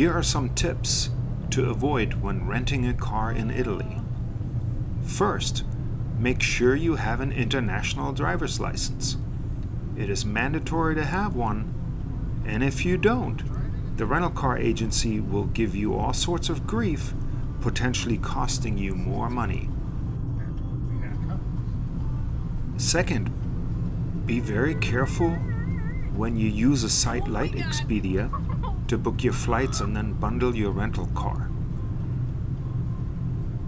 Here are some tips to avoid when renting a car in Italy. First, make sure you have an international driver's license. It is mandatory to have one, and if you don't, the rental car agency will give you all sorts of grief, potentially costing you more money. Second, be very careful when you use a site like Expedia to book your flights and then bundle your rental car.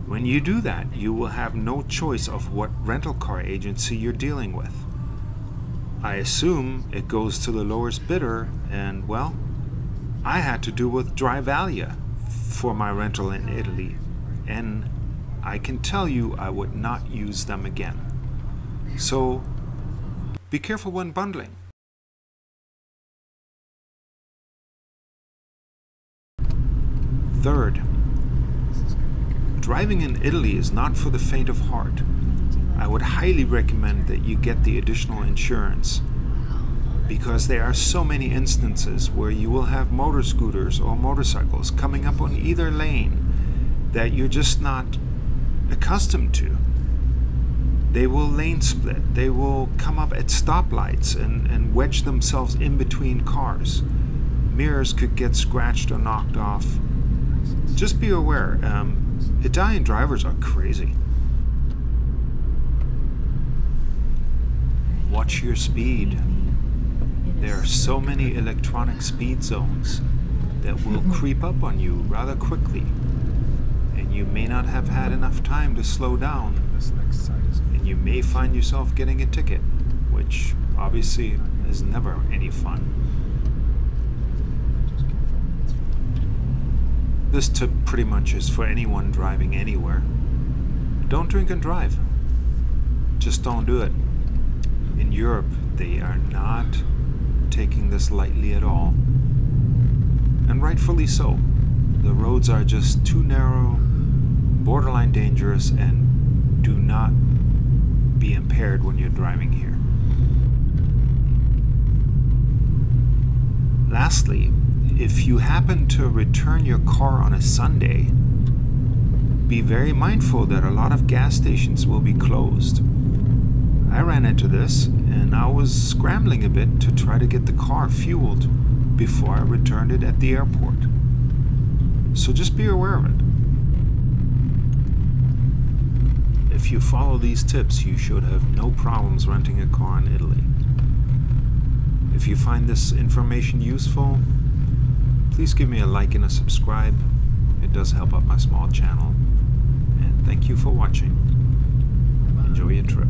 When you do that, you will have no choice of what rental car agency you're dealing with. I assume it goes to the lowest bidder, and well, I had to do with Drivalia for my rental in Italy, and I can tell you I would not use them again. So, be careful when bundling. Third, driving in Italy is not for the faint of heart. I would highly recommend that you get the additional insurance because there are so many instances where you will have motor scooters or motorcycles coming up on either lane that you're just not accustomed to. They will lane split, they will come up at stoplights and, and wedge themselves in between cars. Mirrors could get scratched or knocked off just be aware, um, Italian drivers are crazy. Watch your speed. There are so many electronic speed zones that will creep up on you rather quickly, and you may not have had enough time to slow down, and you may find yourself getting a ticket, which obviously is never any fun. This tip pretty much is for anyone driving anywhere. Don't drink and drive. Just don't do it. In Europe, they are not taking this lightly at all. And rightfully so. The roads are just too narrow, borderline dangerous, and do not be impaired when you're driving here. Lastly, if you happen to return your car on a Sunday, be very mindful that a lot of gas stations will be closed. I ran into this and I was scrambling a bit to try to get the car fueled before I returned it at the airport. So just be aware of it. If you follow these tips, you should have no problems renting a car in Italy. If you find this information useful, Please give me a like and a subscribe. It does help out my small channel. And thank you for watching. Enjoy your trip.